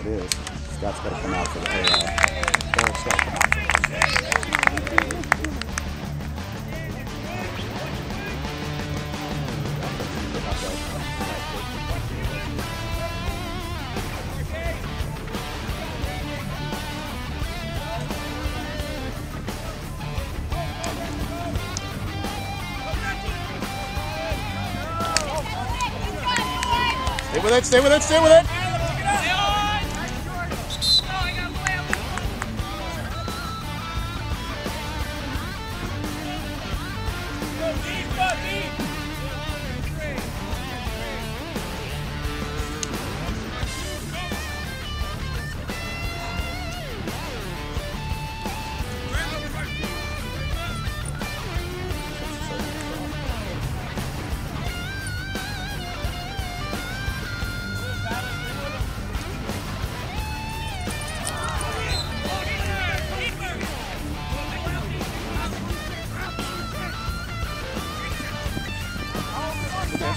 It is. Scott's got to come out for the. Stay with it, stay with it, stay with it.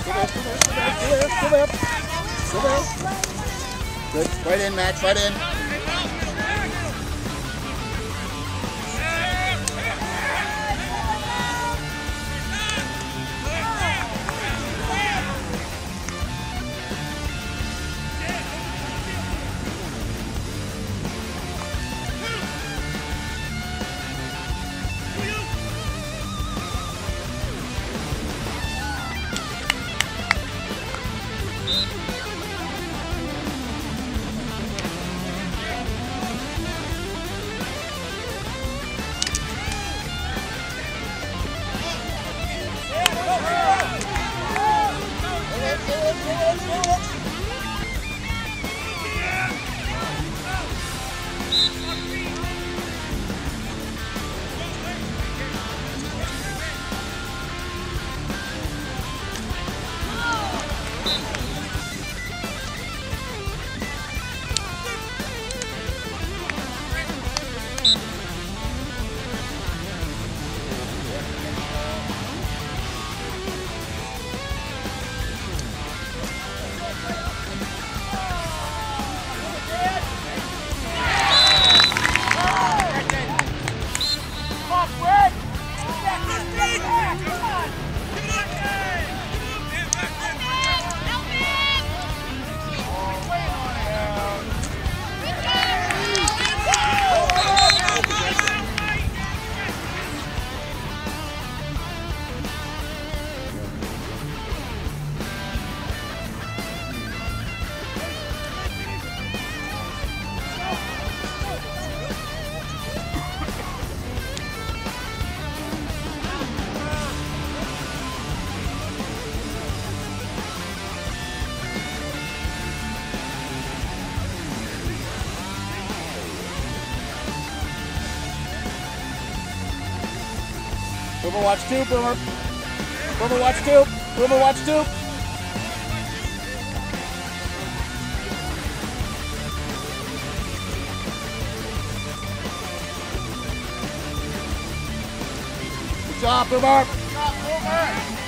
Good. Right in, Max, right in. Boomer watch two, Boomer. Boomer watch two. Boomer watch two. Good job, Boomer. Boomer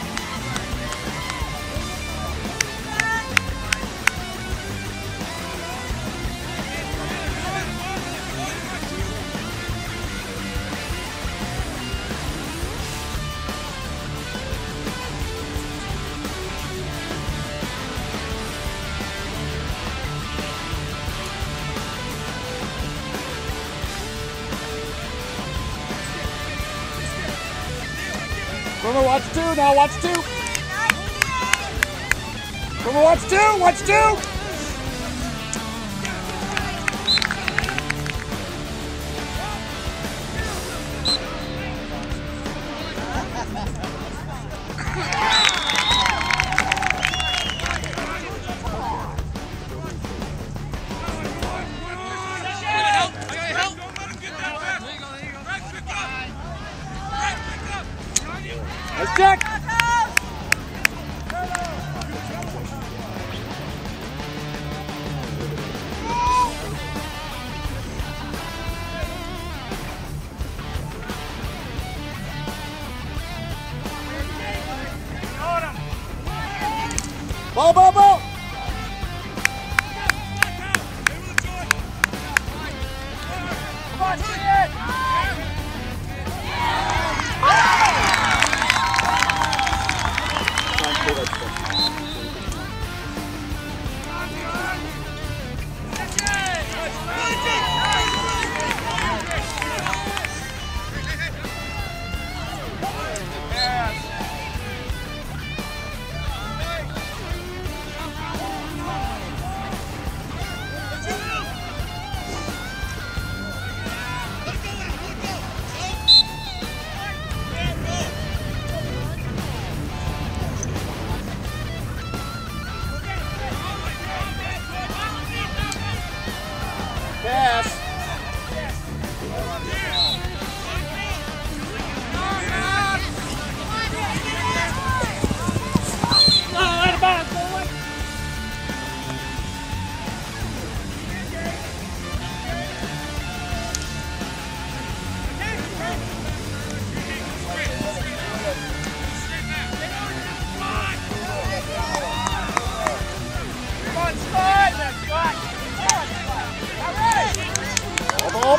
watch two now. Watch two. Boomer watch two. Watch two. Let's check. Ball, ball, ball!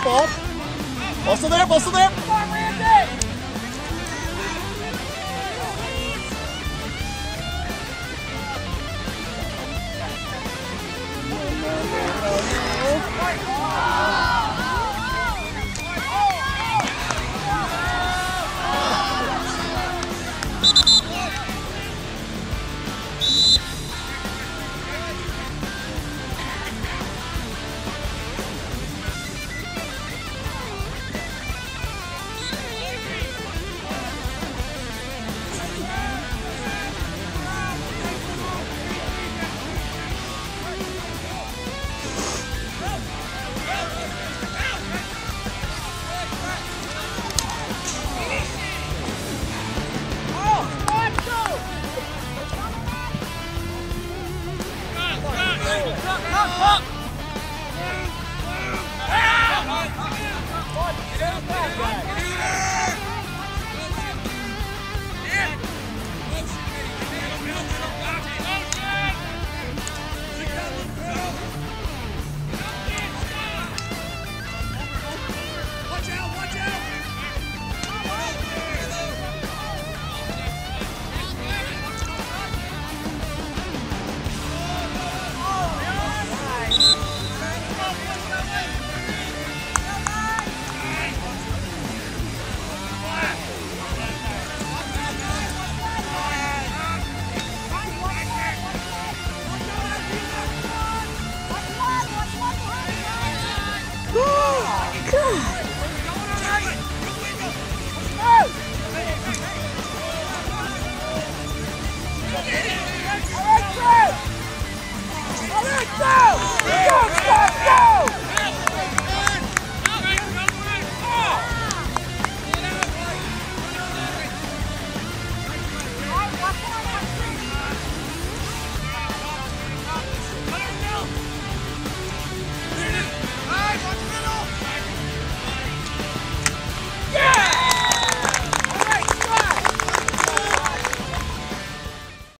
opp og opp. Også ned, også ned.